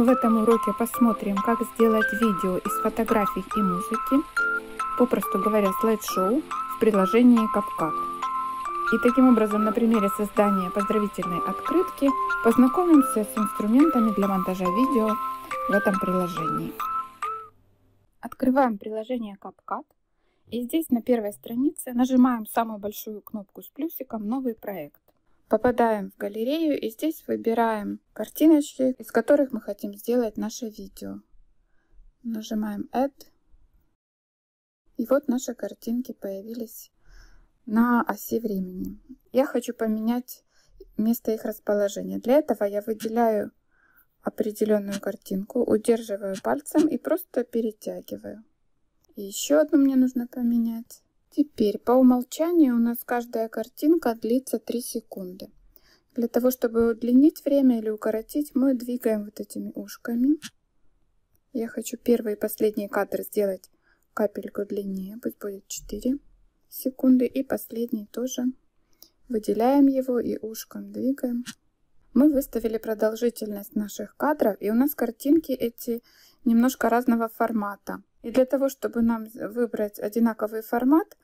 В этом уроке посмотрим, как сделать видео из фотографий и музыки, попросту говоря, слайд-шоу в приложении CapCut. И таким образом на примере создания поздравительной открытки познакомимся с инструментами для монтажа видео в этом приложении. Открываем приложение CapCut и здесь на первой странице нажимаем самую большую кнопку с плюсиком «Новый проект». Попадаем в галерею и здесь выбираем картиночки, из которых мы хотим сделать наше видео. Нажимаем Add. И вот наши картинки появились на оси времени. Я хочу поменять место их расположения. Для этого я выделяю определенную картинку, удерживаю пальцем и просто перетягиваю. И еще одну мне нужно поменять. Теперь по умолчанию у нас каждая картинка длится 3 секунды. Для того, чтобы удлинить время или укоротить, мы двигаем вот этими ушками. Я хочу первый и последний кадр сделать капельку длиннее, пусть будет 4 секунды. И последний тоже. Выделяем его и ушком двигаем. Мы выставили продолжительность наших кадров, и у нас картинки эти немножко разного формата. И для того, чтобы нам выбрать одинаковый формат,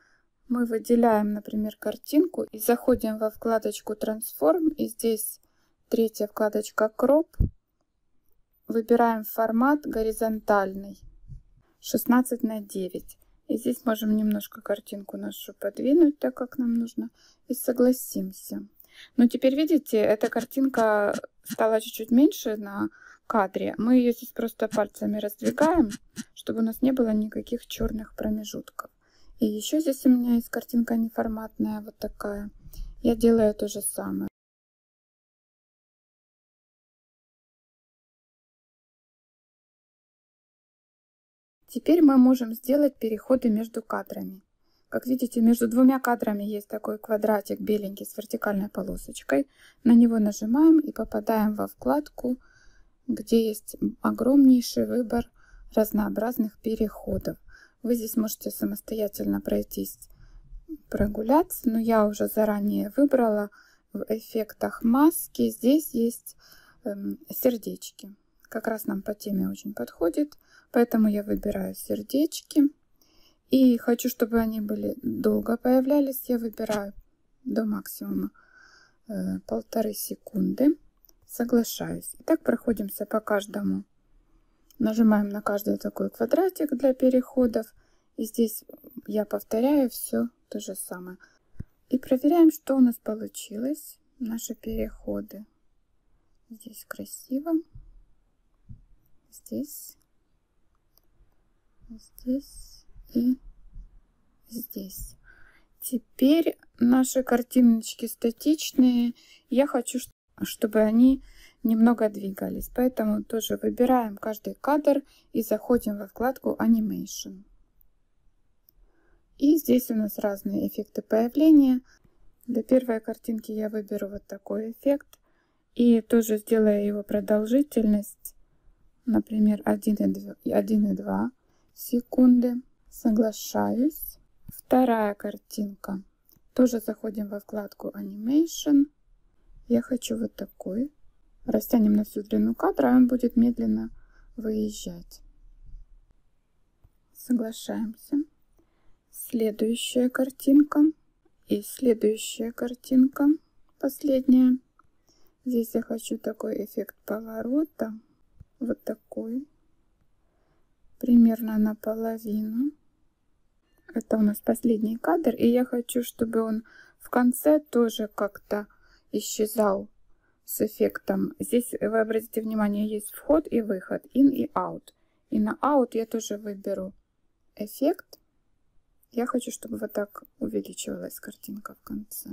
мы выделяем, например, картинку и заходим во вкладочку Transform. И здесь третья вкладочка Crop. Выбираем формат горизонтальный 16 на 9. И здесь можем немножко картинку нашу подвинуть, так как нам нужно. И согласимся. Но теперь видите, эта картинка стала чуть-чуть меньше на кадре. Мы ее здесь просто пальцами раздвигаем, чтобы у нас не было никаких черных промежутков. И еще здесь у меня есть картинка неформатная, вот такая. Я делаю то же самое. Теперь мы можем сделать переходы между кадрами. Как видите, между двумя кадрами есть такой квадратик беленький с вертикальной полосочкой. На него нажимаем и попадаем во вкладку где есть огромнейший выбор разнообразных переходов. Вы здесь можете самостоятельно пройтись, прогуляться, но я уже заранее выбрала в эффектах маски. Здесь есть эм, сердечки. Как раз нам по теме очень подходит, поэтому я выбираю сердечки. И хочу, чтобы они были долго появлялись, я выбираю до максимума э, полторы секунды. Соглашаюсь. Итак, проходимся по каждому. Нажимаем на каждый такой квадратик для переходов. И здесь я повторяю все то же самое. И проверяем, что у нас получилось. Наши переходы. Здесь красиво. Здесь. Здесь. И здесь. Теперь наши картиночки статичные. Я хочу, чтобы они немного двигались. Поэтому тоже выбираем каждый кадр и заходим во вкладку Animation. И здесь у нас разные эффекты появления. Для первой картинки я выберу вот такой эффект. И тоже сделаю его продолжительность, например, 1,2 секунды. Соглашаюсь. Вторая картинка. Тоже заходим во вкладку Animation. Я хочу вот такой. Растянем на всю длину кадра, он будет медленно выезжать. Соглашаемся. Следующая картинка. И следующая картинка, последняя. Здесь я хочу такой эффект поворота. Вот такой. Примерно наполовину. Это у нас последний кадр. И я хочу, чтобы он в конце тоже как-то исчезал с эффектом. Здесь, вы обратите внимание, есть вход и выход, in и out. И на out я тоже выберу эффект. Я хочу, чтобы вот так увеличивалась картинка в конце.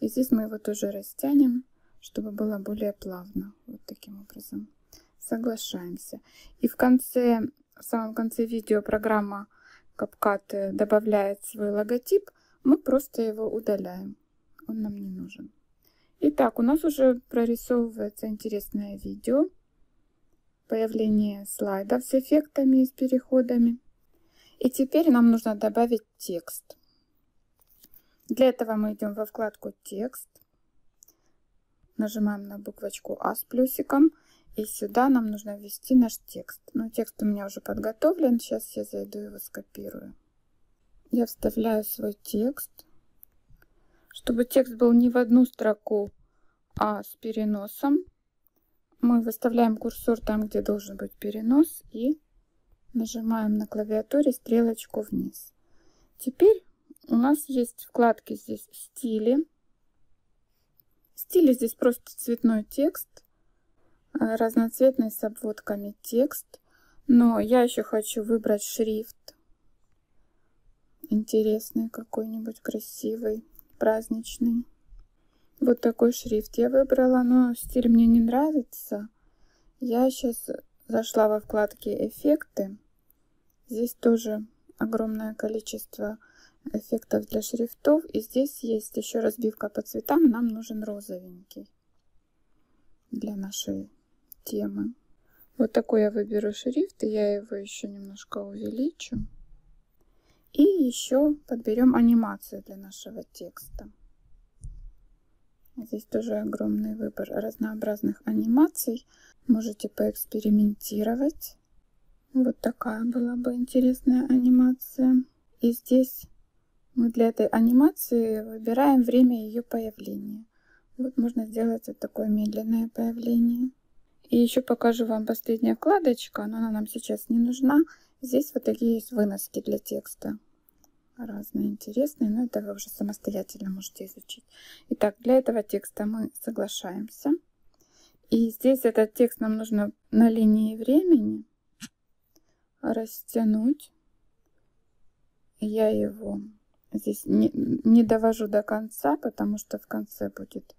И здесь мы его тоже растянем, чтобы было более плавно. Вот таким образом. Соглашаемся. И в конце, в самом конце видео программа CapCut добавляет свой логотип. Мы просто его удаляем. Он нам не нужен. Итак, у нас уже прорисовывается интересное видео. Появление слайдов с эффектами и с переходами. И теперь нам нужно добавить текст. Для этого мы идем во вкладку «Текст». Нажимаем на буквочку А с плюсиком. И сюда нам нужно ввести наш текст. Но текст у меня уже подготовлен. Сейчас я зайду его скопирую. Я вставляю свой текст. Чтобы текст был не в одну строку, а с переносом, мы выставляем курсор там, где должен быть перенос, и нажимаем на клавиатуре стрелочку вниз. Теперь у нас есть вкладки здесь «Стили». Стили здесь просто цветной текст, э, разноцветный с обводками текст. Но я еще хочу выбрать шрифт. Интересный какой-нибудь, красивый, праздничный. Вот такой шрифт я выбрала, но стиль мне не нравится. Я сейчас зашла во вкладке «Эффекты». Здесь тоже огромное количество эффектов для шрифтов. И здесь есть еще разбивка по цветам. Нам нужен розовенький для нашей темы. Вот такой я выберу шрифт, и я его еще немножко увеличу. И еще подберем анимацию для нашего текста. Здесь тоже огромный выбор разнообразных анимаций. Можете поэкспериментировать. Вот такая была бы интересная анимация. И здесь мы для этой анимации выбираем время ее появления. Вот можно сделать вот такое медленное появление. И еще покажу вам последняя вкладочка, но она нам сейчас не нужна. Здесь вот такие есть выноски для текста. Разные интересные, но это вы уже самостоятельно можете изучить. Итак, для этого текста мы соглашаемся. И здесь этот текст нам нужно на линии времени растянуть. Я его Здесь не, не довожу до конца, потому что в конце будет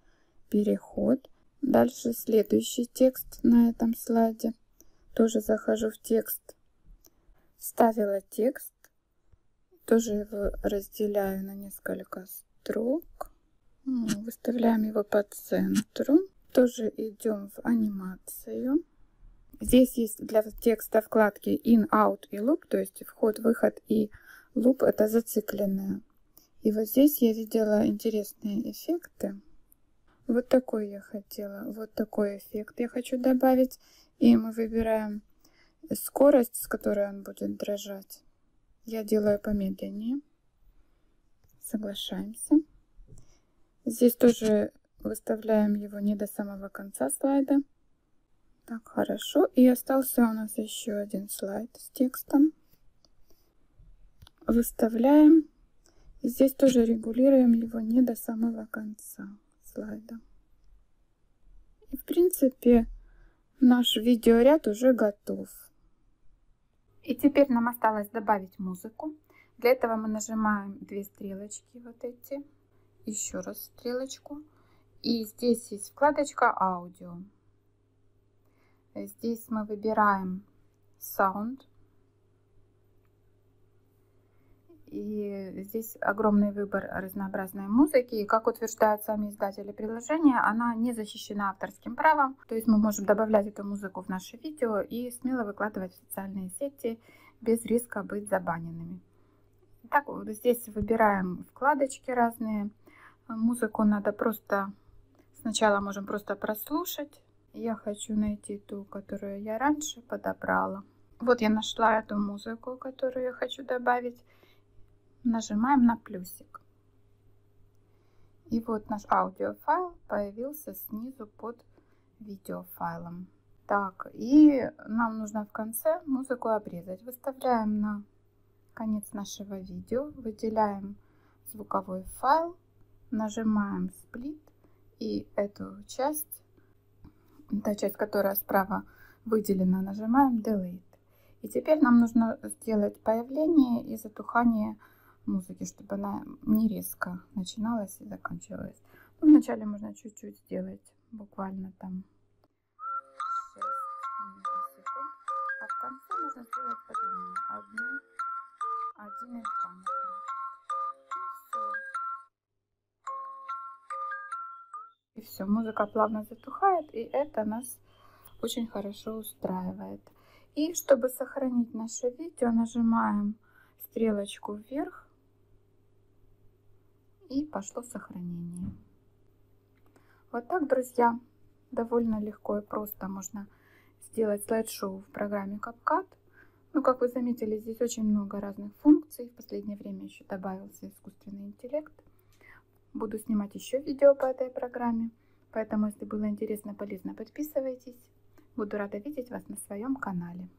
переход. Дальше следующий текст на этом слайде. Тоже захожу в текст. Ставила текст. Тоже его разделяю на несколько строк. Выставляем его по центру. Тоже идем в анимацию. Здесь есть для текста вкладки In, Out и Loop, то есть вход, выход и Луп это зацикленное. И вот здесь я видела интересные эффекты. Вот такой я хотела, вот такой эффект я хочу добавить. И мы выбираем скорость, с которой он будет дрожать. Я делаю помедленнее. Соглашаемся. Здесь тоже выставляем его не до самого конца слайда. Так, хорошо. И остался у нас еще один слайд с текстом выставляем. И здесь тоже регулируем его не до самого конца слайда. И в принципе наш видеоряд уже готов. И теперь нам осталось добавить музыку. Для этого мы нажимаем две стрелочки вот эти. Еще раз стрелочку. И здесь есть вкладочка аудио. Здесь мы выбираем Sound. И здесь огромный выбор разнообразной музыки. И как утверждают сами издатели приложения, она не защищена авторским правом. То есть мы можем добавлять эту музыку в наше видео и смело выкладывать в социальные сети без риска быть забаненными. Так, вот здесь выбираем вкладочки разные. Музыку надо просто... Сначала можем просто прослушать. Я хочу найти ту, которую я раньше подобрала. Вот я нашла эту музыку, которую я хочу добавить нажимаем на плюсик. И вот наш аудиофайл появился снизу под видеофайлом. Так, и нам нужно в конце музыку обрезать. Выставляем на конец нашего видео, выделяем звуковой файл, нажимаем сплит и эту часть, та часть, которая справа выделена, нажимаем delete. И теперь нам нужно сделать появление и затухание музыки, чтобы она не резко начиналась и заканчивалась. Ну, вначале можно чуть-чуть сделать, буквально там 6 секунд, а в конце можно сделать подлиннее. Одну, один и два, например. И все, музыка плавно затухает, и это нас очень хорошо устраивает. И чтобы сохранить наше видео, нажимаем стрелочку вверх и пошло сохранение. Вот так, друзья, довольно легко и просто можно сделать слайд-шоу в программе CapCut. Ну, как вы заметили, здесь очень много разных функций. В последнее время еще добавился искусственный интеллект. Буду снимать еще видео по этой программе. Поэтому, если было интересно, полезно, подписывайтесь. Буду рада видеть вас на своем канале.